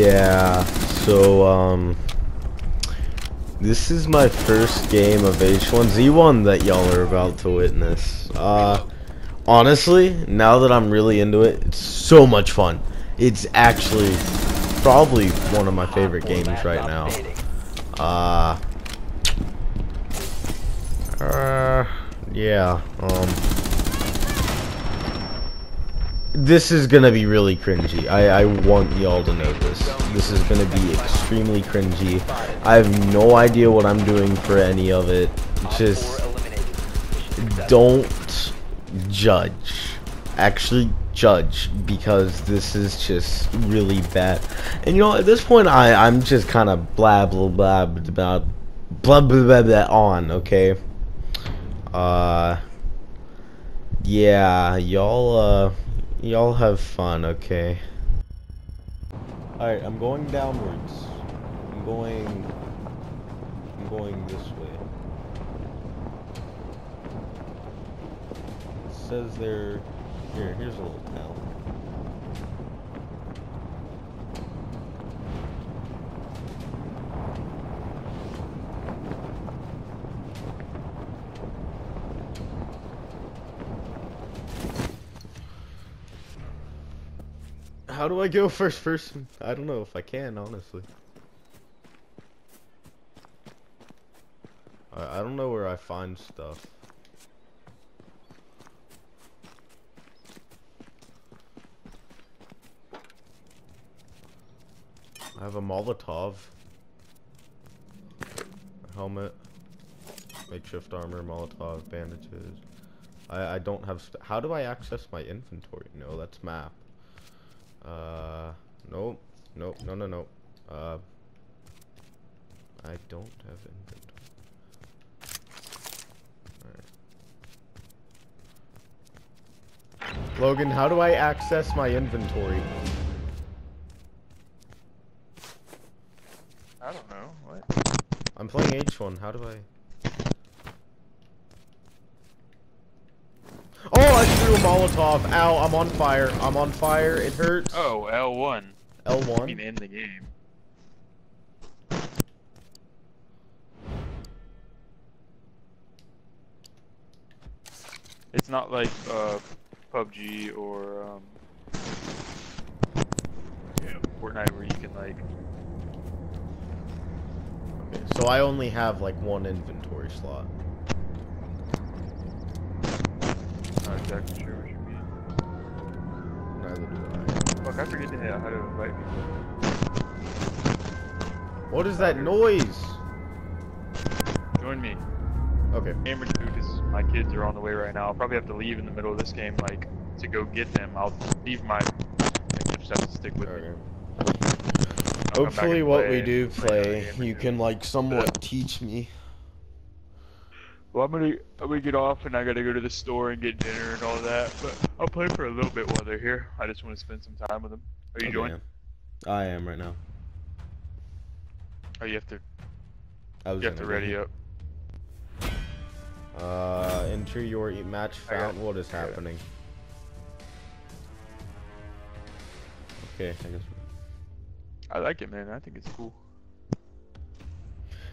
Yeah, so, um, this is my first game of H1Z1 that y'all are about to witness. Uh, honestly, now that I'm really into it, it's so much fun. It's actually probably one of my favorite games right now. Uh, uh, yeah, um, this is gonna be really cringy. I, I want y'all to know this. This is gonna be extremely cringy. I have no idea what I'm doing for any of it. Just don't judge. Actually judge because this is just really bad. And you know, at this point I, I'm just kinda blah blah blah blah blah blah blah, blah on, okay? Uh yeah, y'all uh Y'all have fun, okay? Alright, I'm going downwards. I'm going... I'm going this way. It says there... Here, here's a little town. How do I go first person? I don't know if I can, honestly. I, I don't know where I find stuff. I have a Molotov. Helmet. Makeshift armor, Molotov, bandages. I, I don't have... How do I access my inventory? No, that's map. Uh, nope. Nope. No, no, no. Uh, I don't have inventory. Alright. Logan, how do I access my inventory? I don't know. What? I'm playing H1. How do I... Oh, I threw a Molotov. Ow, I'm on fire. I'm on fire. It hurts. Oh, L1. L1. I mean, in the game. It's not like uh, PUBG or um, yeah, Fortnite where you can like. Okay, so I only have like one inventory slot. Not exactly sure what you mean. Neither do I. Fuck, I forget to- hit how to invite people. What is that noise? Join me. Okay. Gamer too, because my kids are on the way right now. I'll probably have to leave in the middle of this game, like, to go get them. I'll leave my. I just have to stick with me. I'll Hopefully, what play we do another play, you can like somewhat teach me. Well, I'm gonna I'm gonna get off and I gotta go to the store and get dinner and all that. But I'll play for a little bit while they're here. I just want to spend some time with them. Are you Okay, joining? I am right now. Oh, you have to I was you have to ready up. Uh, enter your match found. What is I got it. happening? Okay, I guess. I like it, man. I think it's cool.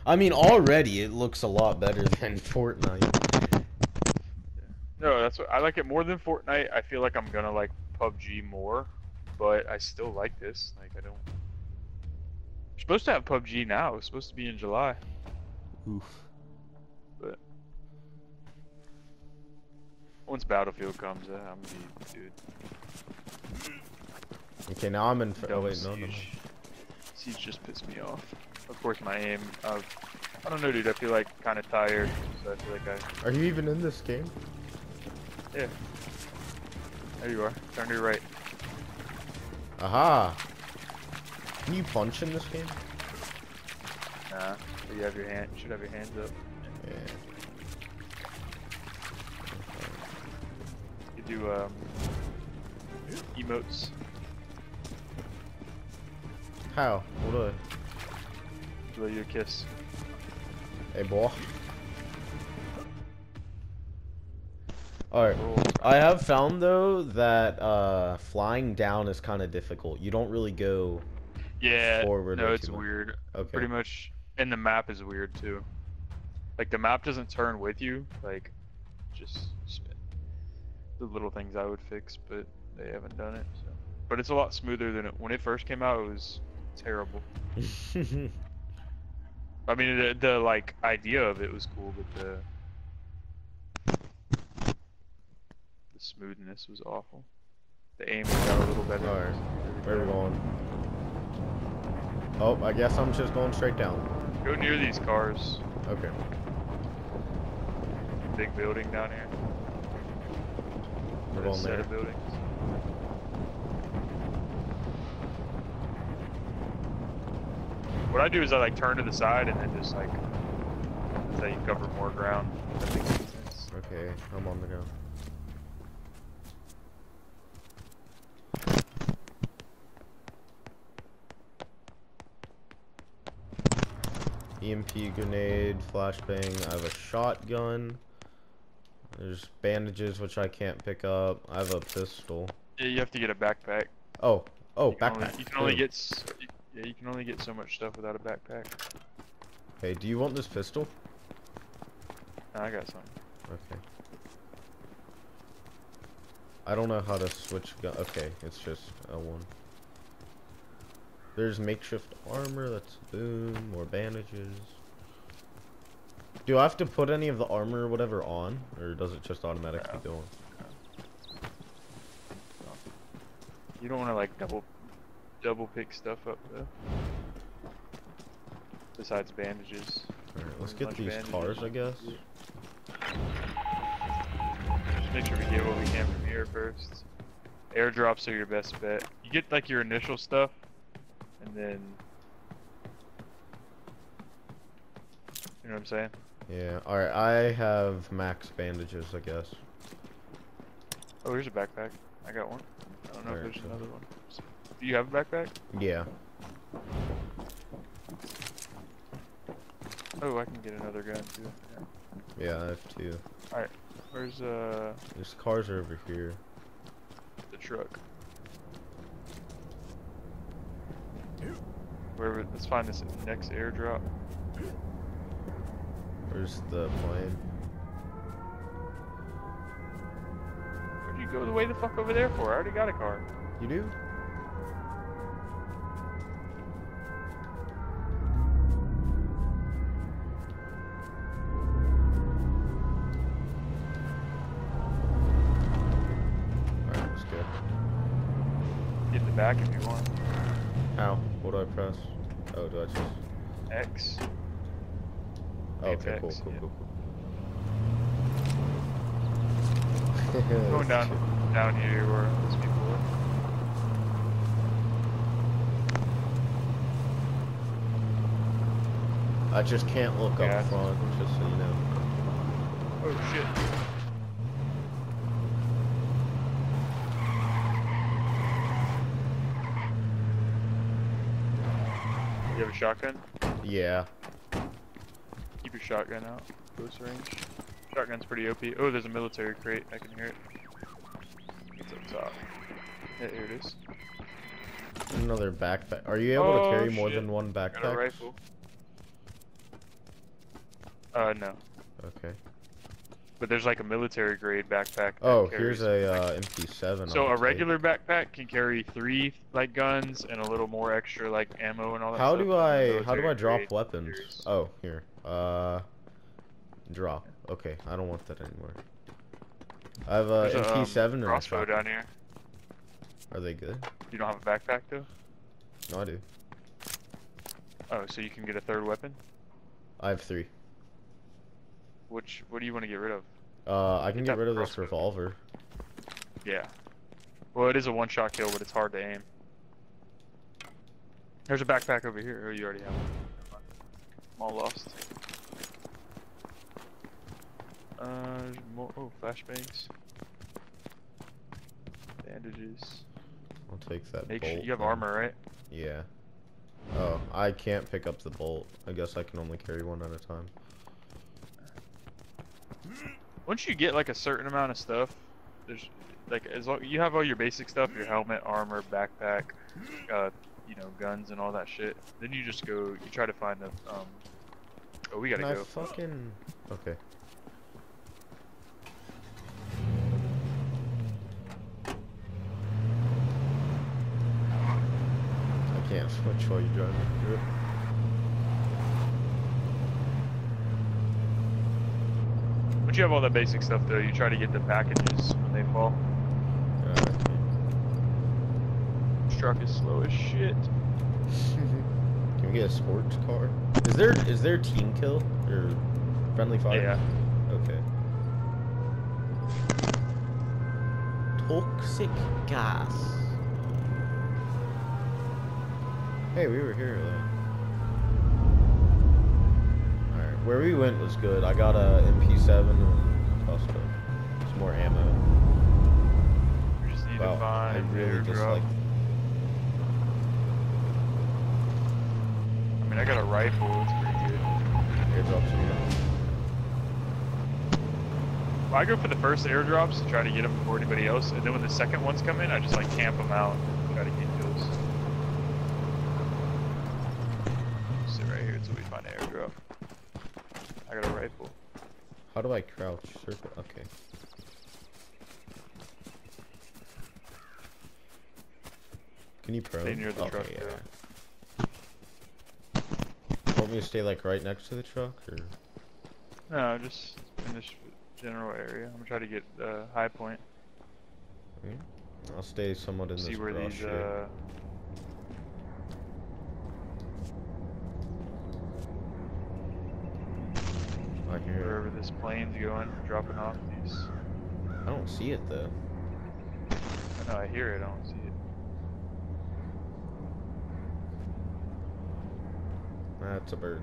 I mean, already it looks a lot better than Fortnite. No, that's what I like it more than Fortnite. I feel like I'm gonna like PUBG more, but I still like this. Like I don't. We're supposed to have PUBG now. It's supposed to be in July. Oof. But once Battlefield comes, uh, I'm gonna be dude. Okay, now I'm in. Oh wait, no, no. Siege just pissed me off. Of course, my aim. Of, I don't know, dude. I feel like kind of tired, so I feel like I. Are you even in this game? Yeah. There you are. Turn to your right. Aha! Can you punch in this game? Nah. You have your hand. You should have your hands up. Yeah. You do um emotes. How? What do I? Blow you a kiss. Hey, boy. Alright. I have found though that uh, flying down is kind of difficult. You don't really go Yeah. forward no, it's much. weird. Okay. Pretty much, and the map is weird too. Like the map doesn't turn with you. Like, just spin. The little things I would fix, but they haven't done it. So, but it's a lot smoother than it when it first came out. It was terrible. I mean, the, the like idea of it was cool, but the the smoothness was awful. The aim got a little better. Alright, where are we going? Oh, I guess I'm just going straight down. Go near these cars. Okay. Big building down here. We're going set there. of buildings. What I do is I like turn to the side and then just like that's how you cover more ground. If That makes sense. Okay, I'm on the go. EMP grenade, flashbang. I have a shotgun. There's bandages which I can't pick up. I have a pistol. Yeah, you have to get a backpack. Oh, oh, you can Only, backpack. you can only Boom. get yeah, you can only get so much stuff without a backpack. Hey, do you want this pistol? I got something. Okay. I don't know how to switch gun. Okay, it's just L1. There's makeshift armor, that's boom, more bandages. Do I have to put any of the armor or whatever on? Or does it just automatically go on? You don't want to like double double pick stuff up though. Besides bandages. Alright, let's get these bandages. cars, I guess. Just make sure we get what we can from here first. Airdrops are your best bet. You get like your initial stuff, and then you know what I'm saying. Yeah, alright, I have max bandages, I guess. Oh, here's a backpack. I got one. I don't know Alright, if there's another one. Do you have a backpack? Yeah. Oh, I can get another gun too. Yeah. Yeah, I have two. Alright, Where's uh These cars are over here. the truck? Where? Let's find this next airdrop. Where's the plane? Where'd you go the way the fuck over there for? I already got a car. You do? Back if you want. How? What do I press? Oh, do I just... X. Oh, okay, cool, Apex, cool, yeah. cool, cool. Going down down here where those people were. I just can't look Yeah. up front, just so you know. Oh shit. You have a shotgun? Yeah. Keep your shotgun out. Close range. Shotgun's pretty OP. Oh, there's a military crate. I can hear it. It's up top. Yeah, here it is. Another backpack. Are you able Oh, to carry more shit. than one backpack? Got a rifle. Uh, no. Okay. But there's like a military grade backpack. Oh, here's a uh, MP7. So a take. regular backpack can carry three like guns and a little more extra like ammo and all that How stuff. do I how do I drop weapons? carries- Oh, here. Uh, drop. Okay, I don't want that anymore. I have a There's um, MP7 and a crossbow down here. Are they good? You don't have a backpack though. No, I do. Oh, so you can get a third weapon. I have three. Which what do you want to get rid of? Uh, I can Get get rid of this revolver. Yeah. Well, it is a one-shot kill, but it's hard to aim. There's a backpack over here. Oh, you already have one. I'm all lost. Uh, more. Oh, flashbangs. Bandages. I'll take that Make bolt. sure you have then. armor, right? Yeah. Oh, I can't pick up the bolt. I guess I can only carry one at a time. Once you get like a certain amount of stuff, there's like as long you have all your basic stuff, your helmet, armor, backpack, uh, you know, guns and all that shit. Then you just go, you try to find the. um, oh, we gotta Can I go. fucking... Okay. I can't switch while you're drive through it. But you have all the basic stuff though. You try to get the packages when they fall. Uh, This truck is slow as shit. Can we get a sports car? Is there is there team kill or friendly fire? Yeah. Okay. Toxic gas. Hey, we were here. Like... where we went was good. I got a MP7 and up some more ammo. We just need to Wow, I really airdrop. just like. I mean, I got a rifle. It's pretty good. Airdrops here. Well, I go for the first airdrops to try to get them before anybody else, and then when the second ones come in, I just like camp them out, and try to get kills. Sit right here until we find airdrop. I got a rifle. How do I crouch? Circle. Okay. Can you pro? Stay near the okay, truck, yeah. yeah. Want me to stay like right next to the truck, or? No, just in this general area. I'm gonna try to get uh, high point. I'll stay somewhat in See this where brush these. Uh, wherever this plane's going, dropping off these. I don't see it though. I know I hear it. I don't see it. That's a bird.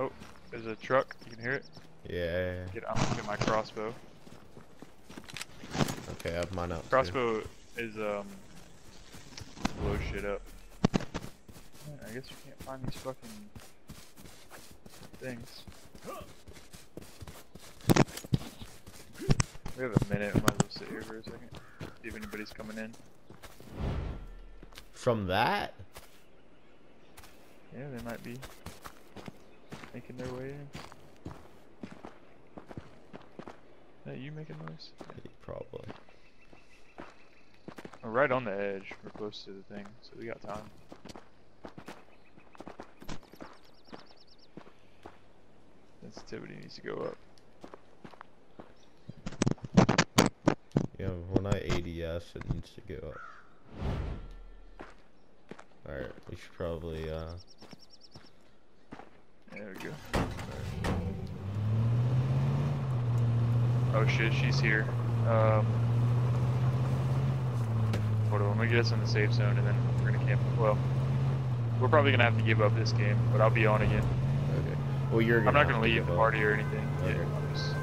Oh, there's a truck. You can hear it. Yeah. Get. I'm gonna get my crossbow. Okay, I have mine too. Crossbow is um blow shit up. I guess you can't find these fucking things. We have a minute. Might as well sit here for a second. See if anybody's coming in. From that? Yeah, they might be making their way in. That you making noise? Yeah, Probably. We're right on the edge. We're close to the thing, so we got time. Sensitivity needs to go up. Yeah, when I ADS, it needs to go up. Alright, we should probably, uh... There we go. Oh shit, she's here. Um, hold on, let me get us in the safe zone and then we're gonna camp. Well, we're probably gonna have to give up this game, but I'll be on again. Well, you're gonna I'm not gonna to leave the up. party or anything. Okay. Yeah, just,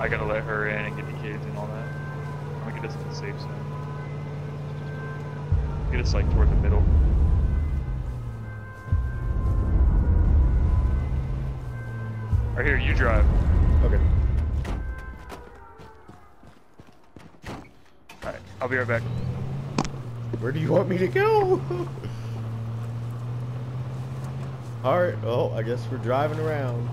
I gotta let her in and get the kids and all that. I'm gonna get us in the safe zone. Get us like toward the middle. Right here, you drive. Okay. Alright, I'll be right back. Where do you want me to go? Alright, oh, I guess we're driving around.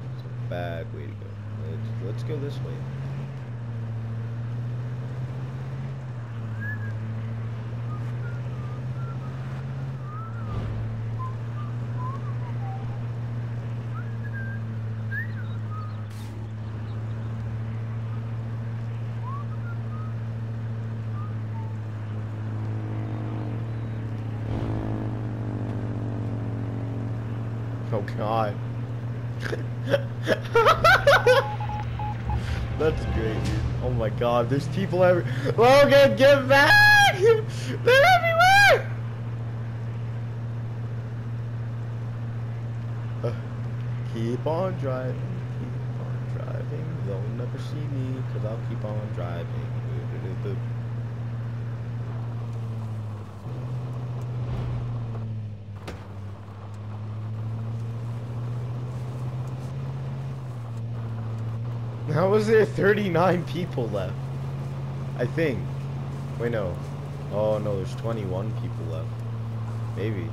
It's bad way to go. Let's, let's go this way. Oh god. That's great, dude. Oh my god, there's people every- Logan, get back! everywhere! They're everywhere! Uh, keep on driving, keep on driving. They'll never see me, cause I'll keep on driving. How was there 39 people left? I think. Wait, no. Oh, no, there's 21 people left. Maybe.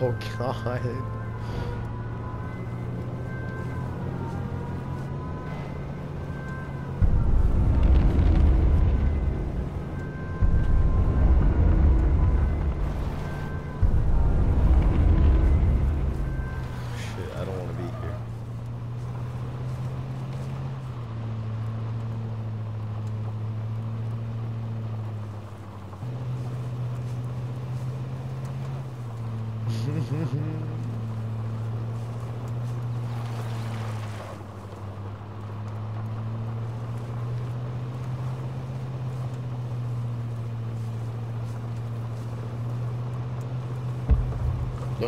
Oh, God.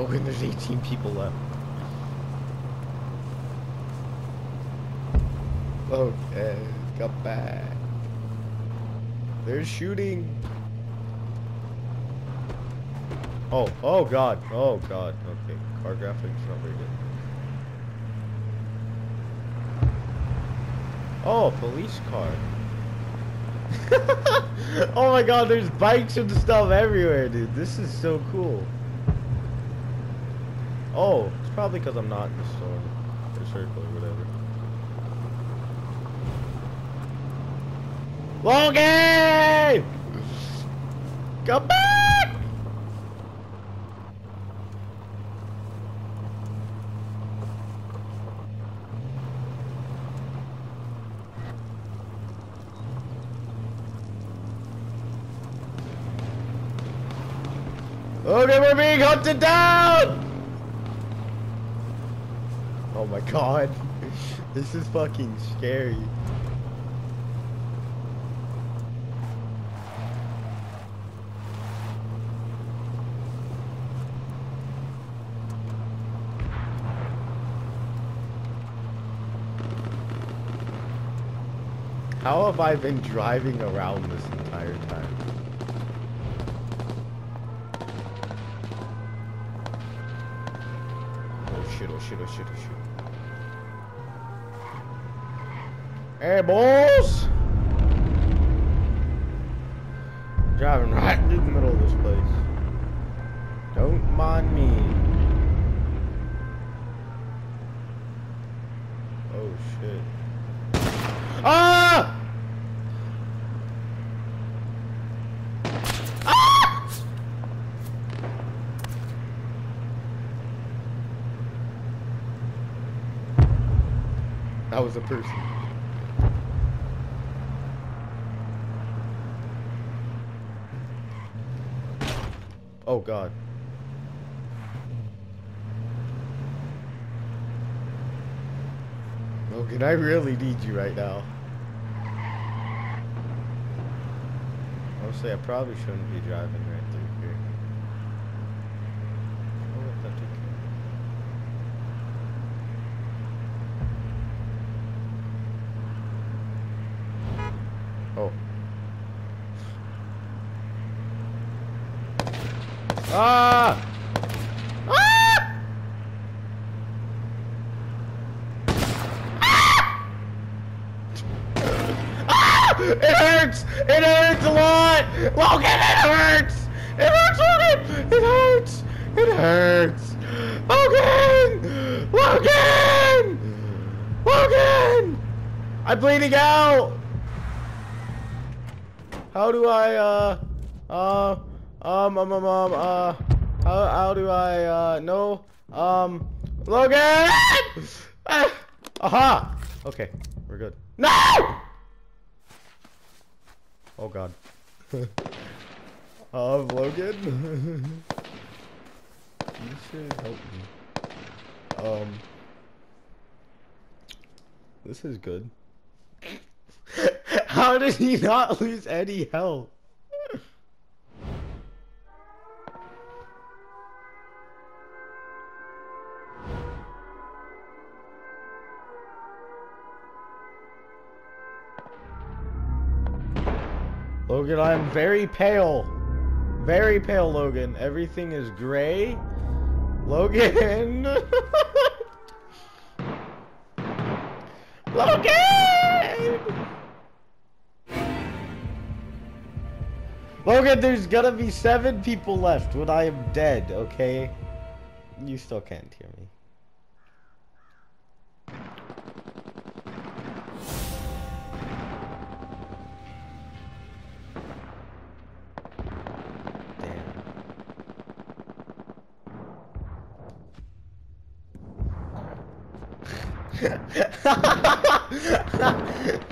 Logan, there's 18 people left. Okay, come back. They're shooting. Oh, oh god, oh god. Okay, car graphics not very good. Oh, police car. oh my god, there's bikes and stuff everywhere, dude. This is so cool. Oh, it's probably because I'm not in the storm or circle or whatever. Logan! Come back! Oh, okay, we're being hunted down! My god. This is fucking scary. How have I been driving around this entire time? Oh shit, oh shit, oh shit, oh shit. Hey, boys! Driving right through the middle of this place. Don't mind me. Oh shit. Ah! Ah! That was a person. Oh god. Logan, I really need you right now. Honestly, I probably shouldn't be driving right through here. Oh, what the dick. Oh. Ah! Ah! Ah! It hurts! It hurts a lot! Logan, it hurts! It hurts, Logan! It hurts! It hurts! Logan! Logan! Logan! I'm bleeding out! How do I, uh, uh, um, um, um, um, uh, how, how do I, uh, no, um, Logan! Ah, aha! Okay, we're good. No! Oh god. um, Logan? you should help me. Um, This is good. How did he not lose any health? Logan, I'm very pale. Very pale, Logan. Everything is gray. Logan! Logan! Logan, there's gonna be seven people left when I am dead, okay? You still can't hear me. Damn.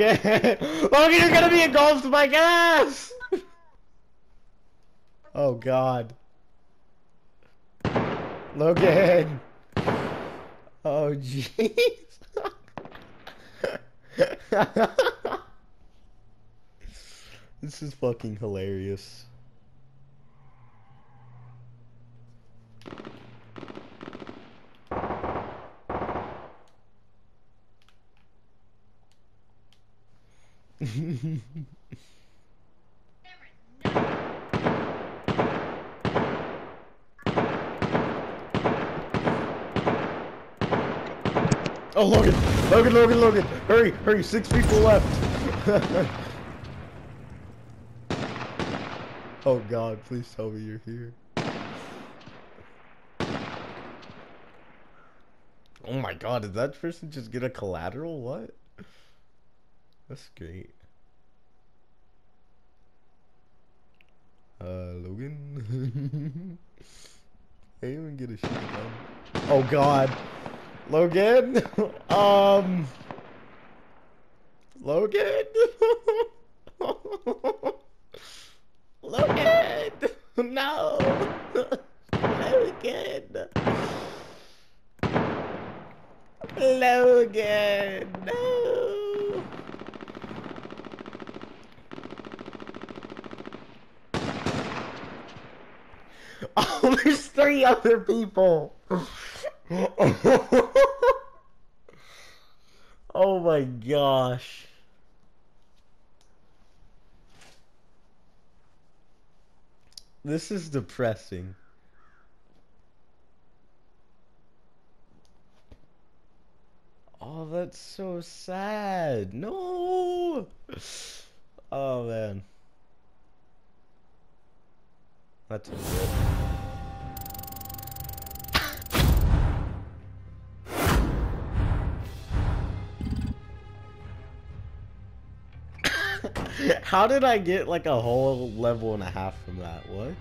Okay. Logan, you're gonna be engulfed by gas! oh god. Logan! Oh jeez. this is fucking hilarious. Oh, Logan! Logan, Logan, Logan! Hurry, hurry! Six people left! oh god, please tell me you're here. Oh my god, did that person just get a collateral? What? That's great. Uh, Logan? I didn't even get a shit done. Oh god. Logan? um. Logan? Logan! No! Logan! Logan! No! Oh, there's three other people! oh my gosh. This is depressing. Oh, that's so sad. No. Oh man. How did I get like a whole level and a half from that? What?